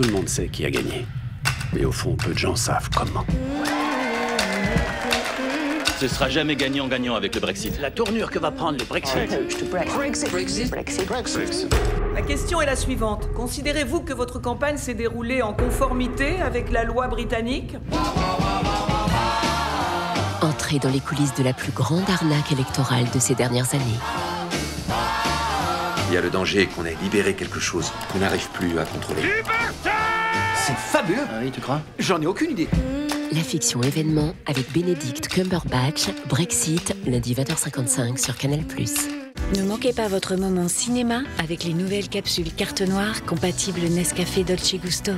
Tout le monde sait qui a gagné. Mais au fond, peu de gens savent comment. Ce sera jamais gagnant-gagnant avec le Brexit. La tournure que va prendre le Brexit. La question est la suivante. Considérez-vous que votre campagne s'est déroulée en conformité avec la loi britannique? Entrez dans les coulisses de la plus grande arnaque électorale de ces dernières années. Il y a le danger qu'on ait libéré quelque chose qu'on n'arrive plus à contrôler. C'est fabuleux. Ah oui, tu crois J'en ai aucune idée. La fiction événement avec Benedict Cumberbatch, Brexit, lundi 20h55 sur Canal+. Ne manquez pas votre moment cinéma avec les nouvelles capsules carte noire compatibles Nescafé Dolce Gusto.